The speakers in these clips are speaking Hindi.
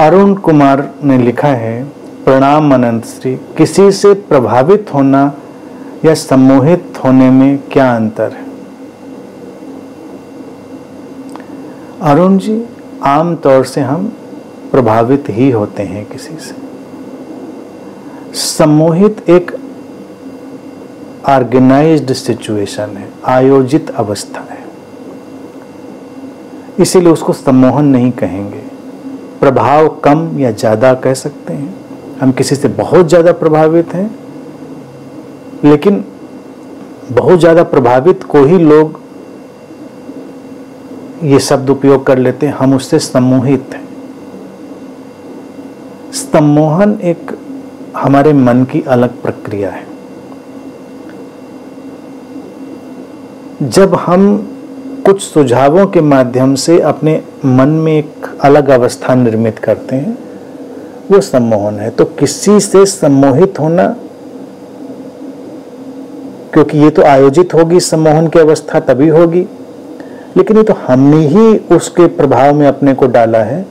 अरुण कुमार ने लिखा है, प्रणाम अनंत श्री। किसी से प्रभावित होना या सम्मोहित होने में क्या अंतर है? अरुण जी, आम तौर से हम प्रभावित ही होते हैं किसी से। सम्मोहित एक ऑर्गेनाइज्ड सिचुएशन है, आयोजित अवस्था है। इसीलिए उसको सम्मोहन नहीं कहेंगे। प्रभाव कम या ज़्यादा कह सकते हैं। हम किसी से बहुत ज़्यादा प्रभावित हैं, लेकिन बहुत ज़्यादा प्रभावित को ही लोग ये शब्द उपयोग कर लेते हैं। हम उससे सम्मोहित हैं। सम्मोहन एक हमारे मन की अलग प्रक्रिया है। जब हम कुछ सुझावों के माध्यम से अपने मन में एक अलग अवस्था निर्मित करते हैं। वो सम्मोहन है। तो किसी से सम्मोहित होना, क्योंकि ये तो आयोजित होगी सम्मोहन की अवस्था, तभी होगी। लेकिन ये तो हमने ही उसके प्रभाव में अपने को डाला है।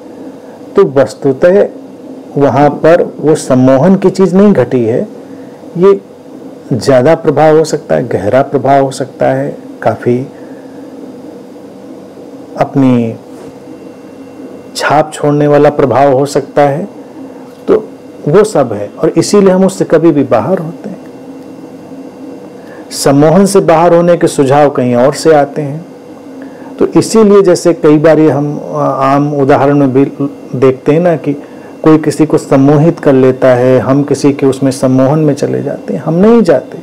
तो वस्तुतः वहाँ पर वो सम्मोहन की चीज़ नहीं घटी है। ये ज़्यादा प्रभाव हो सकता है, गहरा प्रभाव हो सकता है, काफ़ी अपनी छाप छोड़ने वाला प्रभाव हो सकता है तो वो सब है और इसीलिए हम उससे कभी भी बाहर होते हैं। सम्मोहन से बाहर होने के सुझाव कहीं और से आते हैं। तो इसीलिए जैसे कई बार हम आम उदाहरण में भी देखते हैं ना कि कोई किसी को सम्मोहित कर लेता है, हम किसी के उसमें सम्मोहन में चले जाते हैं, हम नहीं जाते।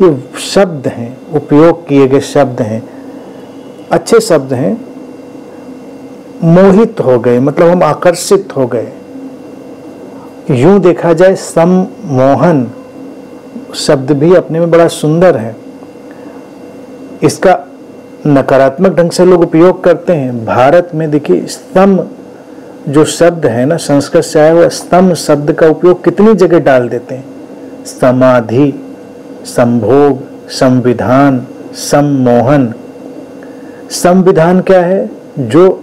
ये शब्द हैं, उपयोग किए गए शब्द हैं, अच्छे शब्द हैं मोहित हो गए मतलब हम आकर्षित हो गए। यूँ देखा जाए सम्मोहन शब्द भी अपने में बड़ा सुंदर है। इसका नकारात्मक ढंग से लोग उपयोग करते हैं। भारत में देखिए स्तंभ जो शब्द है ना, संस्कृत से आया हुआ स्तंभ शब्द का उपयोग कितनी जगह डाल देते हैं। समाधि, संभोग, संविधान सम्मोहन संविधान क्या है? जो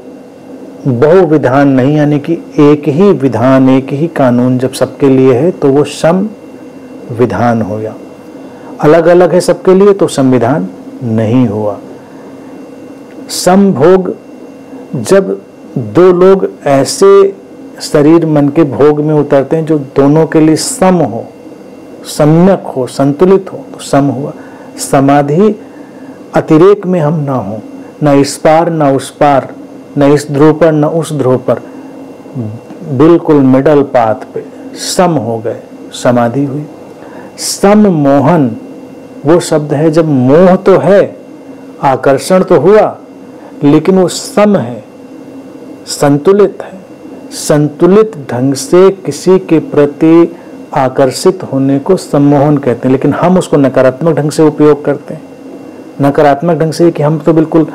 बहुविधान नहीं, यानी कि एक ही विधान, एक ही कानून जब सबके लिए है तो वो सम विधान हो गया। अलग अलग है सबके लिए तो संविधान नहीं हुआ। समभोग, जब दो लोग ऐसे शरीर मन के भोग में उतरते हैं जो दोनों के लिए सम हो, सम्यक हो, संतुलित हो तो सम हुआ। समाधि अतिरेक में हम ना हो, ना इस पार, ना उस पार। न इस ध्रुव पर, न उस ध्रुव पर। बिल्कुल मिडल पाथ पे सम हो गए, समाधि हुई। सम मोहन, वो शब्द है जब मोह तो है, आकर्षण तो हुआ, लेकिन वो सम है, संतुलित है। संतुलित ढंग से किसी के प्रति आकर्षित होने को सम्मोहन कहते हैं, लेकिन हम उसको नकारात्मक ढंग से उपयोग करते हैं। नकारात्मक ढंग से कि हम तो बिल्कुल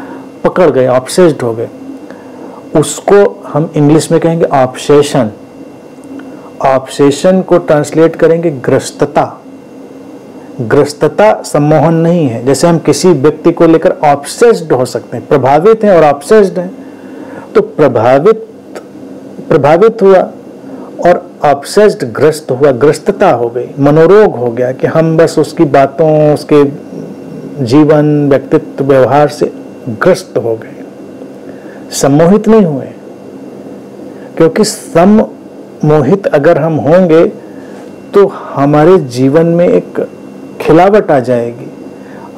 पकड़ गए ऑप्सेस्ड हो गए। उसको हम इंग्लिश में कहेंगे ऑप्शेशन ऑप्शेशन को ट्रांसलेट करेंगे ग्रस्तता। ग्रस्तता सम्मोहन नहीं है। जैसे हम किसी व्यक्ति को लेकर ऑप्सेस्ड हो सकते हैं, प्रभावित हैं और ऑप्सेस्ड हैं तो प्रभावित प्रभावित हुआ और ऑप्सेस्ड ग्रस्त हुआ, ग्रस्तता हो गई, मनोरोग हो गया कि हम बस उसकी बातों, उसके जीवन, व्यक्तित्व, व्यवहार से ग्रस्त हो गए। सम्मोहित नहीं हुए। क्योंकि सम्मोहित अगर हम होंगे तो हमारे जीवन में एक खिलावट आ जाएगी।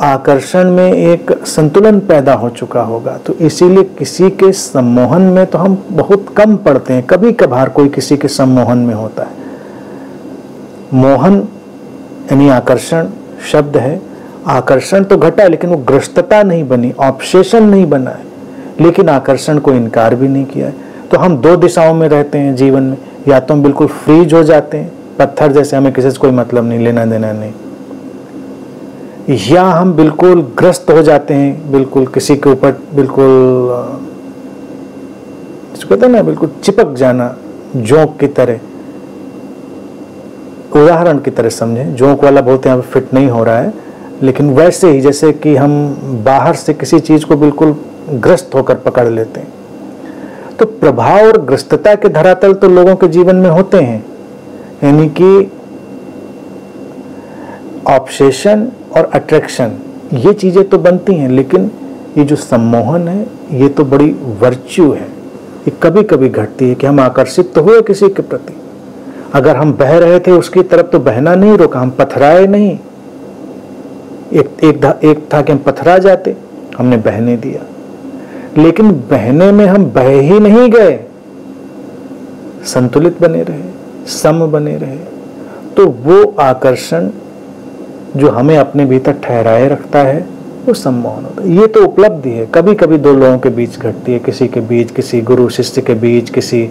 आकर्षण में एक संतुलन पैदा हो चुका होगा। तो इसीलिए किसी के सम्मोहन में तो हम बहुत कम पड़ते हैं। कभी कभार कोई किसी के सम्मोहन में होता है। मोहन, यानी आकर्षण शब्द है। आकर्षण तो घटा, लेकिन वो ग्रस्तता नहीं बनी ऑप्शेशन नहीं बना है। लेकिन आकर्षण को इनकार भी नहीं किया है। तो हम दो दिशाओं में रहते हैं जीवन में। या तो हम बिल्कुल फ्रीज हो जाते हैं, पत्थर जैसे हमें किसी से कोई मतलब नहीं, लेना देना नहीं। या हम बिल्कुल ग्रस्त हो जाते हैं, बिल्कुल किसी के ऊपर बिल्कुल कहते हैं ना, बिल्कुल चिपक जाना, जोंक की तरह। उदाहरण की तरह समझे, जोंक वाला बहुत यहाँ फिट नहीं हो रहा है, लेकिन वैसे ही जैसे कि हम बाहर से किसी चीज़ को बिल्कुल ग्रस्त होकर पकड़ लेते हैं। तो प्रभाव और ग्रस्तता के धरातल तो लोगों के जीवन में होते हैं। यानी कि ऑब्सेशन और अट्रैक्शन ये चीज़ें तो बनती हैं लेकिन ये जो सम्मोहन है ये तो बड़ी वर्च्यू है। ये कभी कभी घटती है कि हम आकर्षित तो हुए किसी के प्रति। अगर हम बह रहे थे उसकी तरफ़ तो बहना नहीं रोका हम पथराए नहीं। एक एक, एक था कि हम पथरा जाते हमने बहने दिया। लेकिन बहने में हम बह ही नहीं गए। संतुलित बने रहे, सम बने रहे। तो वो आकर्षण जो हमें अपने भीतर ठहराए रखता है, वो सम्मोहन होता है। ये तो उपलब्धि है। कभी कभी दो लोगों के बीच घटती है, किसी के बीच, किसी गुरु, शिष्य के बीच, किसी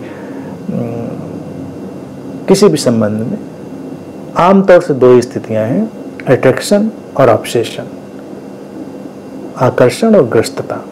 किसी भी संबंध में। आमतौर से दो स्थितियाँ हैं अट्रैक्शन और ऑब्सेशन आकर्षण और ग्रस्तता।